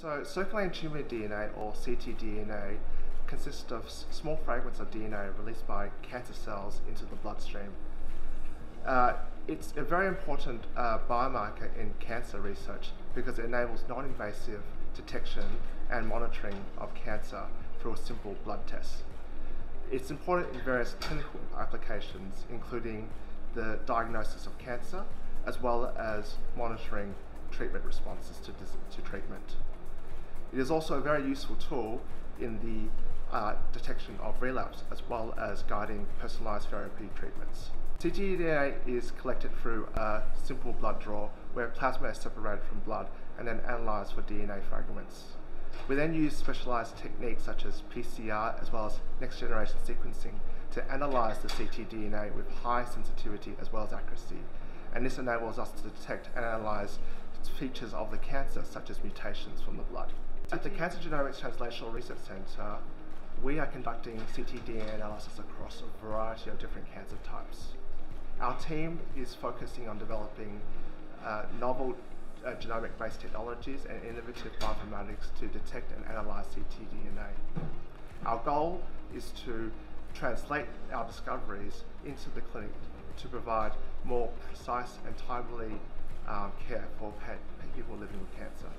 So circulating tumor DNA or ctDNA consists of small fragments of DNA released by cancer cells into the bloodstream. Uh, it's a very important uh, biomarker in cancer research because it enables non-invasive detection and monitoring of cancer through a simple blood test. It's important in various clinical applications, including the diagnosis of cancer, as well as monitoring treatment responses to, to treatment. It is also a very useful tool in the uh, detection of relapse, as well as guiding personalized therapy treatments. ctDNA is collected through a simple blood draw where plasma is separated from blood and then analyzed for DNA fragments. We then use specialized techniques such as PCR as well as next generation sequencing to analyze the ctDNA with high sensitivity as well as accuracy. And this enables us to detect and analyze features of the cancer such as mutations from the blood. At the Cancer Genomics Translational Research Centre, we are conducting ctDNA analysis across a variety of different cancer types. Our team is focusing on developing uh, novel uh, genomic-based technologies and innovative bioinformatics to detect and analyze ctDNA. Our goal is to translate our discoveries into the clinic to provide more precise and timely um, care for pa- people living with cancer.